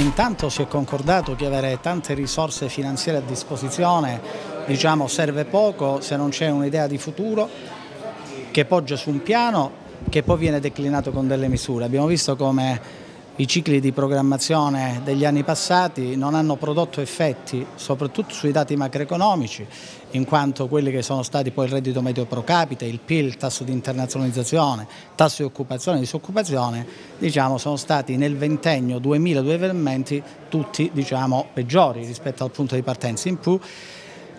Intanto si è concordato che avere tante risorse finanziarie a disposizione diciamo, serve poco se non c'è un'idea di futuro che poggia su un piano che poi viene declinato con delle misure. Abbiamo visto come i cicli di programmazione degli anni passati non hanno prodotto effetti, soprattutto sui dati macroeconomici, in quanto quelli che sono stati poi il reddito medio pro capite, il PIL, il tasso di internazionalizzazione, tasso di occupazione e disoccupazione, diciamo, sono stati nel ventennio 2000-2020 tutti diciamo, peggiori rispetto al punto di partenza. In più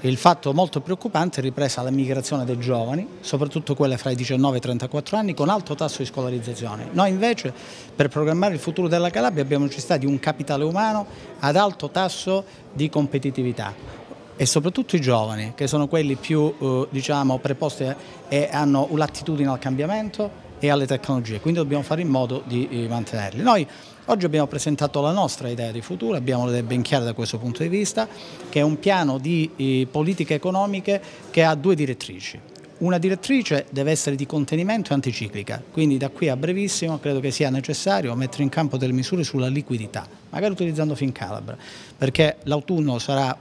il fatto molto preoccupante è ripresa la migrazione dei giovani, soprattutto quelle fra i 19 e i 34 anni, con alto tasso di scolarizzazione. Noi invece per programmare il futuro della Calabria abbiamo necessità di un capitale umano ad alto tasso di competitività e soprattutto i giovani, che sono quelli più eh, diciamo, preposti e hanno l'attitudine al cambiamento e alle tecnologie, quindi dobbiamo fare in modo di eh, mantenerli. Noi oggi abbiamo presentato la nostra idea di futuro, abbiamo le idee ben chiare da questo punto di vista, che è un piano di eh, politiche economiche che ha due direttrici. Una direttrice deve essere di contenimento e anticiclica, quindi da qui a brevissimo credo che sia necessario mettere in campo delle misure sulla liquidità, magari utilizzando Fincalabra, perché l'autunno sarà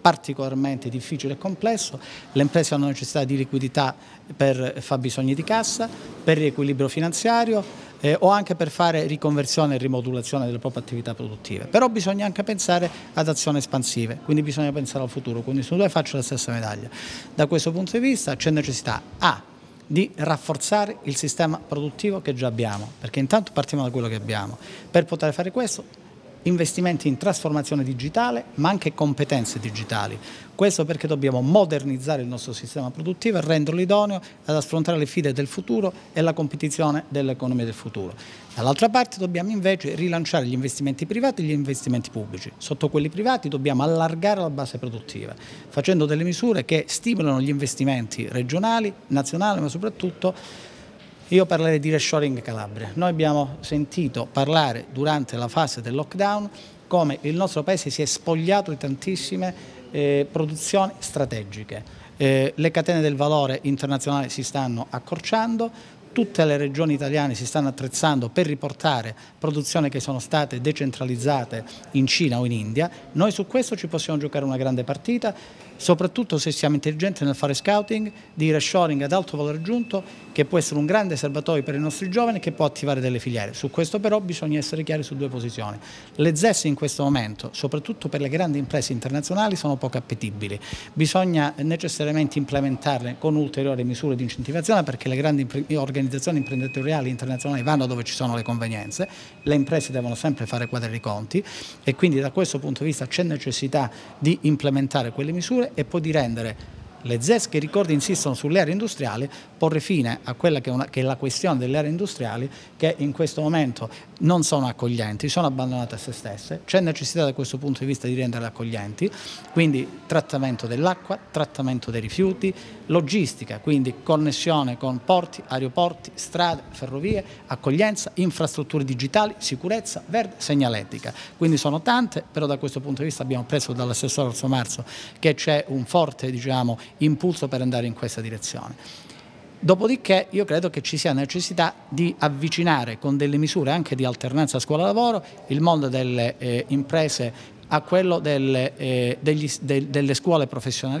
particolarmente difficile e complesso, le imprese hanno necessità di liquidità per fabbisogni di cassa, per riequilibrio finanziario eh, o anche per fare riconversione e rimodulazione delle proprie attività produttive. Però bisogna anche pensare ad azioni espansive, quindi bisogna pensare al futuro, quindi sono due facce la stessa medaglia. Da questo punto di vista c'è necessità A di rafforzare il sistema produttivo che già abbiamo, perché intanto partiamo da quello che abbiamo. Per poter fare questo investimenti in trasformazione digitale ma anche competenze digitali. Questo perché dobbiamo modernizzare il nostro sistema produttivo e renderlo idoneo ad affrontare le sfide del futuro e la competizione dell'economia del futuro. Dall'altra parte dobbiamo invece rilanciare gli investimenti privati e gli investimenti pubblici. Sotto quelli privati dobbiamo allargare la base produttiva, facendo delle misure che stimolano gli investimenti regionali, nazionali ma soprattutto io parlerei di reshoring Calabria. Noi abbiamo sentito parlare durante la fase del lockdown come il nostro paese si è spogliato di tantissime eh, produzioni strategiche. Eh, le catene del valore internazionali si stanno accorciando, tutte le regioni italiane si stanno attrezzando per riportare produzioni che sono state decentralizzate in Cina o in India. Noi su questo ci possiamo giocare una grande partita, soprattutto se siamo intelligenti nel fare scouting, di reshoring ad alto valore aggiunto che può essere un grande serbatoio per i nostri giovani che può attivare delle filiere. Su questo però bisogna essere chiari su due posizioni. Le ZES in questo momento, soprattutto per le grandi imprese internazionali, sono poco appetibili. Bisogna necessariamente implementarle con ulteriori misure di incentivazione perché le grandi organizzazioni imprenditoriali internazionali vanno dove ci sono le convenienze, le imprese devono sempre fare quadri di conti e quindi da questo punto di vista c'è necessità di implementare quelle misure e poi di rendere le ZES che ricordo insistono sulle aree industriali, porre fine a quella che è, una, che è, la questione delle aree industriali che in questo momento non sono accoglienti, sono abbandonate a se stesse, c'è necessità da questo punto di vista di renderle accoglienti, quindi trattamento dell'acqua, trattamento dei rifiuti, logistica, quindi connessione con porti, aeroporti, strade, ferrovie, accoglienza, infrastrutture digitali, sicurezza, verde, segnaletica. Quindi sono tante, però da questo punto di vista abbiamo preso dall'assessore Orso Marzo che c'è un forte diciamo, impulso per andare in questa direzione. Dopodiché io credo che ci sia necessità di avvicinare con delle misure anche di alternanza scuola-lavoro il mondo delle eh, imprese a quello delle, eh, degli, de, delle, scuole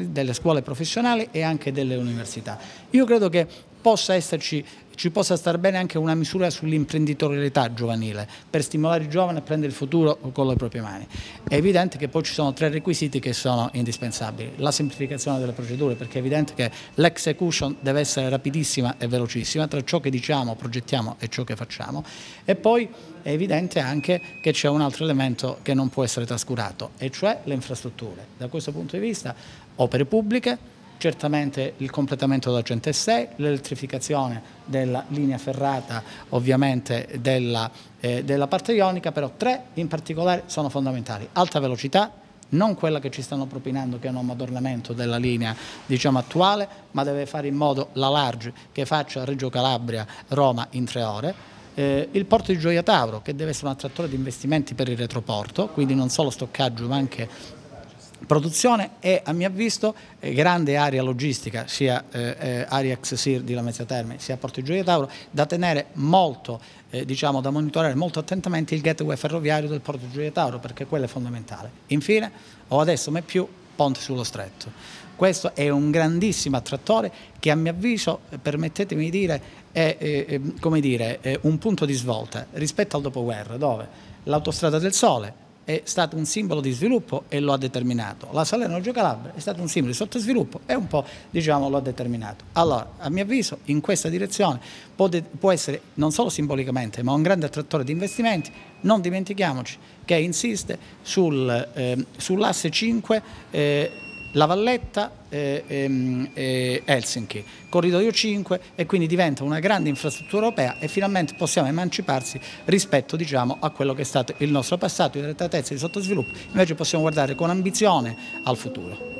delle, scuole professionali e anche delle università. Io credo che possa esserci ci possa stare bene anche una misura sull'imprenditorialità giovanile per stimolare i giovani a prendere il futuro con le proprie mani. È evidente che poi ci sono tre requisiti che sono indispensabili. La semplificazione delle procedure, perché è evidente che l'execution deve essere rapidissima e velocissima tra ciò che diciamo, progettiamo e ciò che facciamo. E poi è evidente anche che c'è un altro elemento che non può essere trascurato, e cioè le infrastrutture. Da questo punto di vista opere pubbliche, certamente il completamento della 106, l'elettrificazione della linea ferrata ovviamente della, eh, della parte ionica, però tre in particolare sono fondamentali. Alta velocità, non quella che ci stanno propinando che è un ammodernamento della linea diciamo, attuale, ma deve fare in modo la large che faccia Reggio Calabria, Roma in tre ore, eh, il porto di Gioia Tauro che deve essere un attrattore di investimenti per il retroporto, quindi non solo stoccaggio ma anche produzione e a mio avviso eh, grande area logistica sia eh, eh, area ex SIR di Lamezia Terme sia Porto Gioia Tauro da tenere molto eh, diciamo da monitorare molto attentamente il gateway ferroviario del Porto Gioia Tauro perché quello è fondamentale. Infine o adesso mai più ponte sullo stretto. Questo è un grandissimo attrattore che a mio avviso eh, permettetemi di dire è, è, è dire, un punto di svolta rispetto al dopoguerra dove l'autostrada del sole è stato un simbolo di sviluppo e lo ha determinato. La Salerno-Reggio Calabria è stato un simbolo di sottosviluppo e un po' diciamo, lo ha determinato. Allora, a mio avviso, in questa direzione può, può essere non solo simbolicamente, ma un grande attrattore di investimenti. Non dimentichiamoci che insiste sul, eh, sull'asse 5 eh, la Valletta e, e, e Helsinki, corridoio 5 e quindi diventa una grande infrastruttura europea e finalmente possiamo emanciparsi rispetto diciamo, a quello che è stato il nostro passato arretratezza e di sottosviluppo, invece possiamo guardare con ambizione al futuro.